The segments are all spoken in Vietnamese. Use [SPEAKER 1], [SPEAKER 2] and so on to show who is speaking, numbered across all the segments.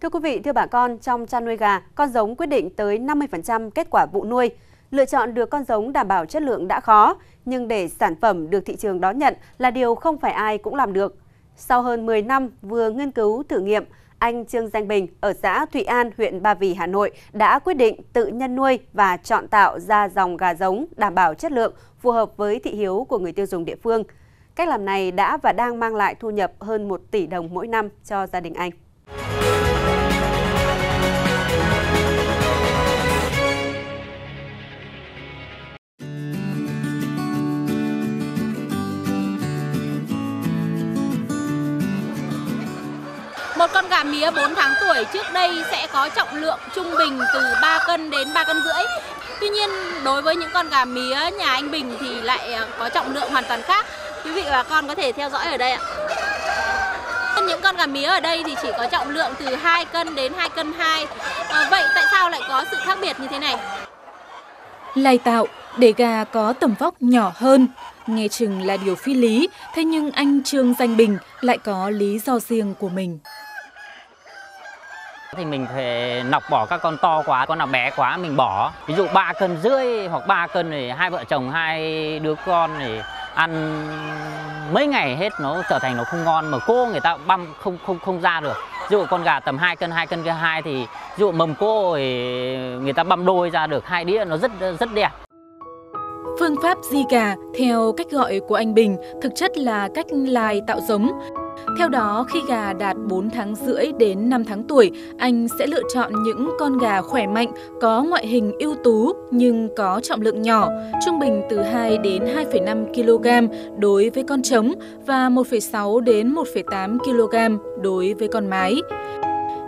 [SPEAKER 1] Thưa quý vị, thưa bà con, trong chăn nuôi gà, con giống quyết định tới 50% kết quả vụ nuôi. Lựa chọn được con giống đảm bảo chất lượng đã khó, nhưng để sản phẩm được thị trường đón nhận là điều không phải ai cũng làm được. Sau hơn 10 năm vừa nghiên cứu thử nghiệm, anh Trương Danh Bình ở xã Thụy An, huyện Ba Vì, Hà Nội đã quyết định tự nhân nuôi và chọn tạo ra dòng gà giống đảm bảo chất lượng phù hợp với thị hiếu của người tiêu dùng địa phương. Cách làm này đã và đang mang lại thu nhập hơn 1 tỷ đồng mỗi năm cho gia đình anh.
[SPEAKER 2] Một con gà mía 4 tháng tuổi trước đây sẽ có trọng lượng trung bình từ 3 cân đến 3 cân rưỡi. Tuy nhiên đối với những con gà mía nhà anh Bình thì lại ờ, có trọng lượng hoàn toàn khác. Quý vị và con có thể theo dõi ở đây ạ. Những con gà mía ở đây thì chỉ có trọng lượng từ 2 cân đến 2 cân 2. À, ờ, vậy tại sao lại có sự khác biệt như thế này?
[SPEAKER 3] Lai tạo để gà có tầm vóc nhỏ hơn, nghe chừng là điều phi lý, thế nhưng anh Trương Danh Bình lại có lý do riêng của mình
[SPEAKER 4] thì mình phải nọc bỏ các con to quá, con nào bé quá mình bỏ. Ví dụ 3 cân rưỡi hoặc 3 cân thì hai vợ chồng, hai đứa con thì ăn mấy ngày hết nó trở thành nó không ngon mà cô người ta băm không không không ra được. Ví dụ con gà tầm 2 cân 2 cân kia hai thì ví dụ mầm cô thì người ta băm đôi ra được hai đĩa, nó rất rất đẹp.
[SPEAKER 3] Phương pháp di gà theo cách gọi của anh Bình thực chất là cách lai tạo giống. Theo đó, khi gà đạt 4 tháng rưỡi đến 5 tháng tuổi, anh sẽ lựa chọn những con gà khỏe mạnh, có ngoại hình ưu tú nhưng có trọng lượng nhỏ, trung bình từ 2 đến 2,5 kg đối với con trống và 1,6 đến 1,8 kg đối với con mái.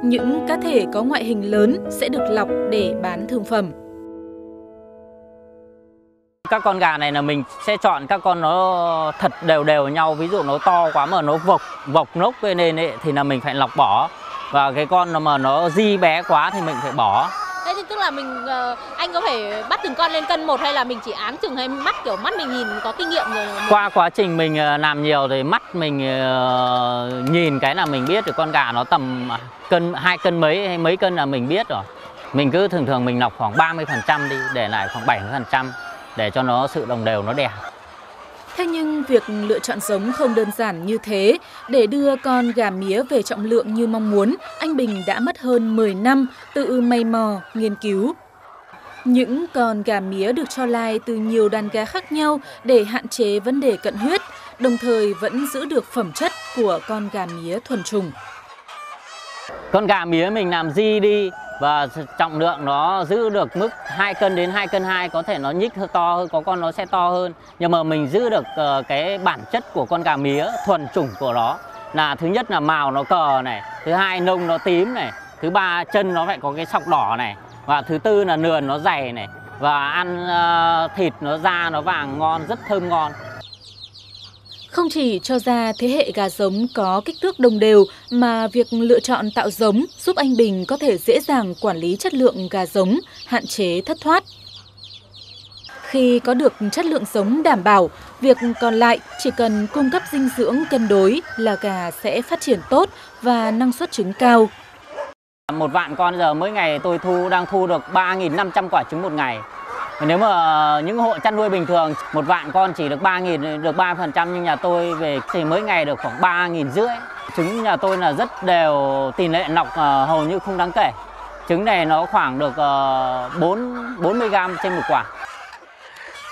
[SPEAKER 3] Những cá thể có ngoại hình lớn sẽ được lọc để bán thương phẩm
[SPEAKER 4] các con gà này là mình sẽ chọn các con nó thật đều đều nhau ví dụ nó to quá mà nó vộc vộc nốc bên nên ấy, thì là mình phải lọc bỏ và cái con mà nó di bé quá thì mình phải bỏ
[SPEAKER 2] Thế thì tức là mình ờ, anh có phải bắt từng con lên cân một hay là mình chỉ áng chừng hay mắt kiểu mắt mình nhìn có kinh nghiệm rồi.
[SPEAKER 4] Qua quá trình mình ờ, làm nhiều thì mắt mình ờ, nhìn cái là mình biết được con gà nó tầm cân hai cân mấy hay mấy cân là mình biết rồi. Mình cứ thường thường mình lọc khoảng 30% đi để lại khoảng 70% để cho nó sự đồng đều nó đẹp.
[SPEAKER 3] Thế nhưng việc lựa chọn giống không đơn giản như thế. Để đưa con gà mía về trọng lượng như mong muốn, anh Bình đã mất hơn 10 năm tự mày mò, nghiên cứu. Những con gà mía được cho lai từ nhiều đàn gà khác nhau để hạn chế vấn đề cận huyết, đồng thời vẫn giữ được phẩm chất của con gà mía thuần trùng.
[SPEAKER 4] Con gà mía mình làm di đi và trọng lượng nó giữ được mức 2 cân đến 2 cân 2 có thể nó nhích to hơn có con nó sẽ to hơn. Nhưng mà mình giữ được uh, cái bản chất của con gà mía thuần chủng của nó là thứ nhất là màu nó cờ này thứ hai nông nó tím này thứ ba chân nó phải có cái sọc đỏ này và thứ tư là nườn nó dày này và ăn uh, thịt nó da nó vàng ngon rất thơm ngon
[SPEAKER 3] không chỉ cho ra thế hệ gà giống có kích thước đồng đều mà việc lựa chọn tạo giống giúp anh Bình có thể dễ dàng quản lý chất lượng gà giống, hạn chế thất thoát. Khi có được chất lượng giống đảm bảo, việc còn lại chỉ cần cung cấp dinh dưỡng cân đối là gà sẽ phát triển tốt và năng suất trứng cao.
[SPEAKER 4] Một vạn con giờ mỗi ngày tôi thu đang thu được 3.500 quả trứng một ngày. Nếu mà những hộ chăn nuôi bình thường một vạn con chỉ được 3.000 được 3% nhưng nhà tôi về thì mỗi ngày được khoảng 3.000 rưỡi. Trứng nhà tôi là rất đều tỷ lệ nọc uh, hầu như không đáng kể. Trứng này nó khoảng được uh, 4 40 gram trên một quả.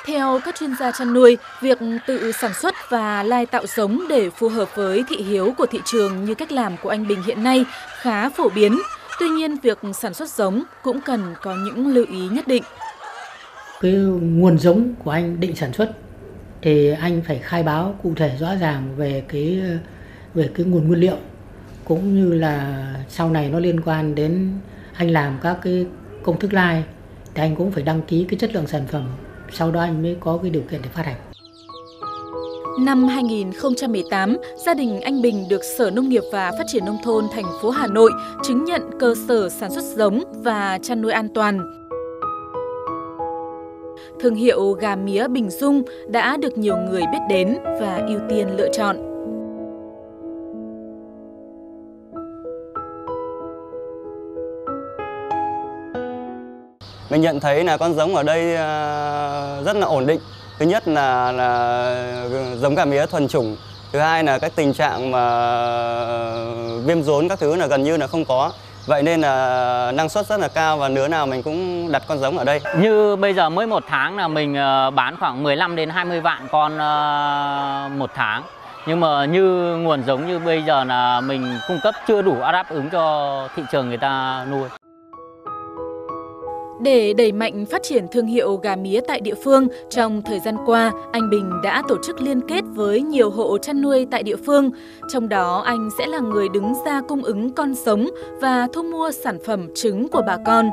[SPEAKER 3] Theo các chuyên gia chăn nuôi, việc tự sản xuất và lai tạo giống để phù hợp với thị hiếu của thị trường như cách làm của anh Bình hiện nay khá phổ biến. Tuy nhiên, việc sản xuất giống cũng cần có những lưu ý nhất định
[SPEAKER 5] cái nguồn giống của anh định sản xuất thì anh phải khai báo cụ thể rõ ràng về cái về cái nguồn nguyên liệu cũng như là sau này nó liên quan đến anh làm các cái công thức lai thì anh cũng phải đăng ký cái chất lượng sản phẩm sau đó anh mới có cái điều kiện để phát hành.
[SPEAKER 3] Năm 2018, gia đình anh Bình được Sở Nông nghiệp và Phát triển Nông thôn thành phố Hà Nội chứng nhận cơ sở sản xuất giống và chăn nuôi an toàn thương hiệu gà mía Bình Dung đã được nhiều người biết đến và ưu tiên lựa chọn.
[SPEAKER 6] Mình nhận thấy là con giống ở đây à, rất là ổn định. Thứ nhất là là giống gà mía thuần chủng, thứ hai là các tình trạng mà à, viêm rốn các thứ là gần như là không có. Vậy nên là năng suất rất là cao và nửa nào mình cũng đặt con giống ở đây.
[SPEAKER 4] Như bây giờ mới một tháng là mình ờ, bán khoảng 15 đến 20 vạn con ờ, một tháng. Nhưng mà như nguồn giống như bây giờ là mình cung cấp chưa đủ đáp ứng cho thị trường người ta nuôi.
[SPEAKER 3] Để đẩy mạnh phát triển thương hiệu gà mía tại địa phương, trong thời gian qua, anh Bình đã tổ chức liên kết với nhiều hộ chăn nuôi tại địa phương. Trong đó, anh sẽ là người đứng ra cung ứng con sống và thu mua sản phẩm trứng của bà con.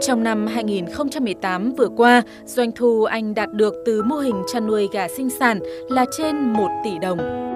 [SPEAKER 3] Trong năm 2018 vừa qua, doanh thu anh đạt được từ mô hình chăn nuôi gà sinh sản là trên 1 tỷ đồng.